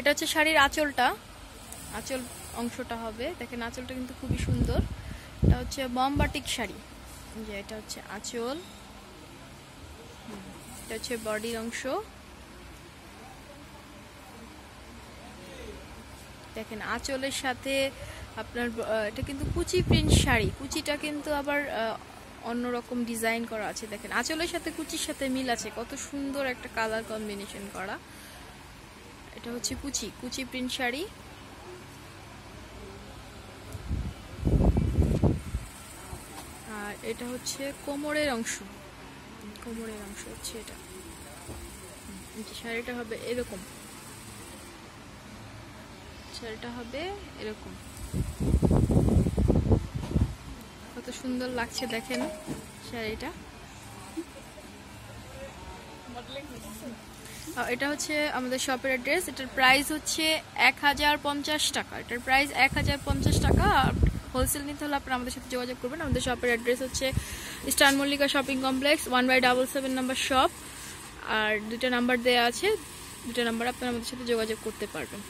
এটা হচ্ছে শাড়ির আঁচলটা। আঁচল অংশটা হবে। দেখেন আঁচলটা কিন্তু খুবই সুন্দর। এটা হচ্ছে বম্বাটিক শাড়ি। যে এটা হচ্ছে আঁচল। এটা হচ্ছে বডির অংশ। দেখেন আঁচলের সাথে আপনার এটা কিন্তু কুচি প্রিন্ট শাড়ি। কুচিটা কিন্তু আবার অন্যরকম ডিজাইন করা আছে। দেখেন আঁচলের সাথে কুচির সাথে মিল আছে। কত সুন্দর একটা কালার কম্বিনেশন করা। এটা হচ্ছে কুচি কুচি প্রিন্ট শাড়ি। আর এটা হচ্ছে কোমরের অংশ। কোমরের অংশ হচ্ছে এটা। শাড়িটা হবে এরকম। শাড়িটা হবে এরকম। কত সুন্দর লাগছে দেখেন শাড়িটা। এটা হচ্ছে আমাদের শপের অ্যাড্রেস এটার প্রাইস হচ্ছে এক হাজার পঞ্চাশ টাকা। এটার প্রাইস এক হাজার পঞ্চাশ টাকা। হোলসেল নিতে হলে আপনারা আমাদের সাথে যোগাযোগ করবেন। আমাদের শপের অ্যাড্রেস হচ্ছে star Mallika shopping complex one by double seven number shop আর দুটা নাম্বার দেওয়া আছে। দুটা নাম্বার আপনারা আমাদের সাথে যোগাযোগ করতে পারবেন।